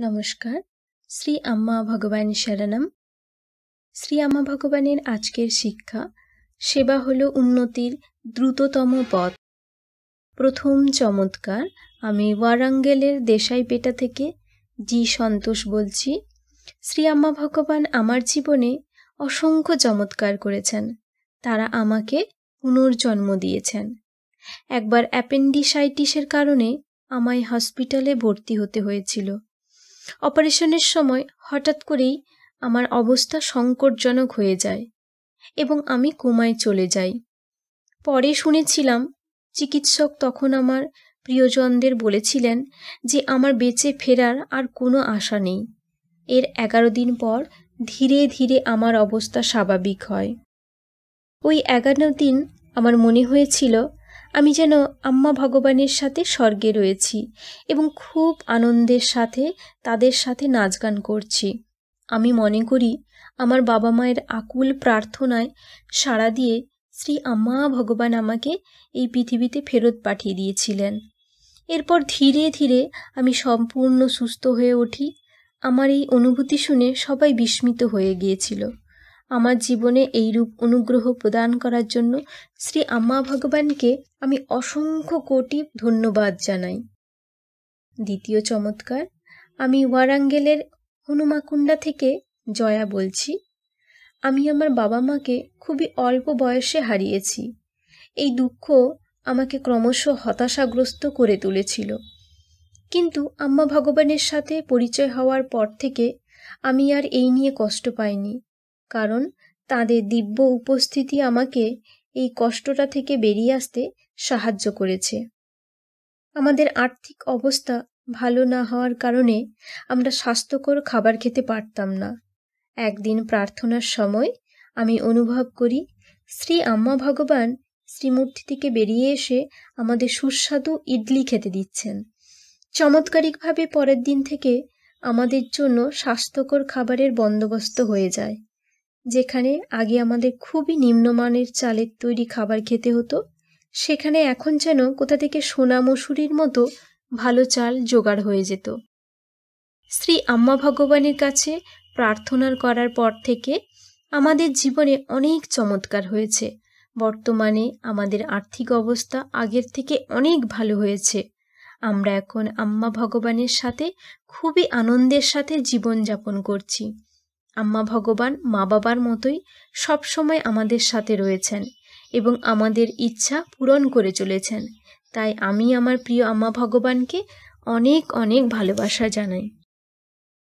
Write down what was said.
নমস্কার। শ্রী আম্মা ভগবান শরণম। শ্রী আম্মা ভগবানের আজকের শিক্ষা, সেবা হলো উন্নতির দ্রুততম পথ। প্রথম চমৎকার, আমি ওয়ারাঙ্গেলের দেশাইপেটা থেকে জি সন্তোষ বলছি। শ্রী আম্মা ভগবান আমার জীবনে অসংখ্য চমৎকার করেছেন। তারা আমাকে পুনর্জন্ম দিয়েছেন। একবার অ্যাপেন্ডিসাইটিসের কারণে আমায় হসপিটালে ভর্তি হতে হয়েছিল। অপারেশনের সময় হঠাৎ করেই আমার অবস্থা সংকটজনক হয়ে যায় এবং আমি কোমায় চলে যাই। পরে শুনেছিলাম, চিকিৎসক তখন আমার প্রিয়জনদের বলেছিলেন যে আমার বেঁচে ফেরার আর কোনো আশা নেই। এর এগারো দিন পর ধীরে ধীরে আমার অবস্থা স্বাভাবিক হয়। ওই এগারো দিন আমার মনে হয়েছিল আমি যেন আম্মা ভগবানের সাথে স্বর্গে রয়েছি এবং খুব আনন্দের সাথে তাদের সাথে নাচ গান করছি। আমি মনে করি আমার বাবা মায়ের আকুল প্রার্থনায় সাড়া দিয়ে শ্রী আম্মা ভগবান আমাকে এই পৃথিবীতে ফেরত পাঠিয়ে দিয়েছিলেন। এরপর ধীরে ধীরে আমি সম্পূর্ণ সুস্থ হয়ে উঠি। আমার এই অনুভূতি শুনে সবাই বিস্মিত হয়ে গিয়েছিল। আমার জীবনে এইরূপ অনুগ্রহ প্রদান করার জন্য শ্রী আম্মা ভগবানকে আমি অসংখ্য কোটি ধন্যবাদ জানাই। দ্বিতীয় চমৎকার, আমি ওয়ারাঙ্গেলের হনুমাকুণ্ডা থেকে জয়া বলছি। আমি আমার বাবা মাকে খুবই অল্প বয়সে হারিয়েছি। এই দুঃখ আমাকে ক্রমশ হতাশাগ্রস্ত করে তুলেছিল। কিন্তু আম্মা ভগবানের সাথে পরিচয় হওয়ার পর থেকে আমি আর এই নিয়ে কষ্ট পাইনি। কারণ তাদের দিব্য উপস্থিতি আমাকে এই কষ্টটা থেকে বেরিয়ে আসতে সাহায্য করেছে। আমাদের আর্থিক অবস্থা ভালো না হওয়ার কারণে আমরা স্বাস্থ্যকর খাবার খেতে পারতাম না। একদিন প্রার্থনার সময় আমি অনুভব করি, শ্রী আম্মা ভগবান শ্রীমূর্তি থেকে বেরিয়ে এসে আমাদের সুস্বাদু ইডলি খেতে দিচ্ছেন। চমৎকারিকভাবে পরের দিন থেকে আমাদের জন্য স্বাস্থ্যকর খাবারের বন্দোবস্ত হয়ে যায়। যেখানে আগে আমাদের খুবই নিম্নমানের চালের তৈরি খাবার খেতে হতো, সেখানে এখন যেন কোথা থেকে সোনা মসুরির মতো ভালো চাল জোগাড় হয়ে যেত। শ্রী আম্মা ভগবানের কাছে প্রার্থনার করার পর থেকে আমাদের জীবনে অনেক চমৎকার হয়েছে। বর্তমানে আমাদের আর্থিক অবস্থা আগের থেকে অনেক ভালো হয়েছে। আমরা এখন আম্মা ভগবানের সাথে খুবই আনন্দের সাথে জীবনযাপন করছি। আম্মা ভগবান, মা বাবার মতোই সবসময় আমাদের সাথে রয়েছেন এবং আমাদের ইচ্ছা পূরণ করে চলেছেন। তাই আমি আমার প্রিয় আম্মা ভগবানকে অনেক অনেক ভালোবাসা জানাই।